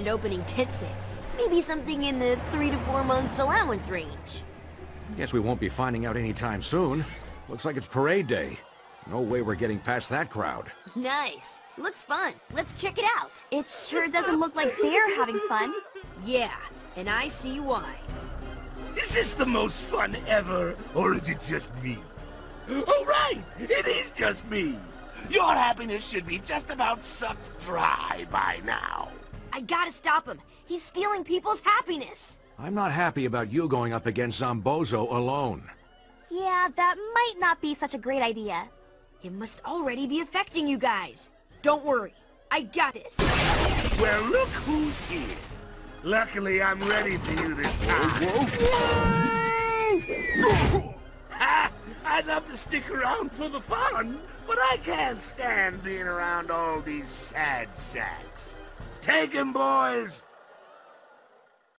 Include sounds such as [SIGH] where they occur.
grand opening tits in. Maybe something in the three to four months allowance range. Guess we won't be finding out anytime soon. Looks like it's parade day. No way we're getting past that crowd. Nice. Looks fun. Let's check it out. It sure doesn't look like they're having fun. Yeah, and I see why. Is this the most fun ever, or is it just me? Oh, right! It is just me! Your happiness should be just about sucked dry by now. I gotta stop him. He's stealing people's happiness. I'm not happy about you going up against Zombozo alone. Yeah, that might not be such a great idea. It must already be affecting you guys. Don't worry. I got this. Well, look who's here. Luckily, I'm ready for you this time. [LAUGHS] Ha! I'd love to stick around for the fun, but I can't stand being around all these sad sacks. Take him, boys!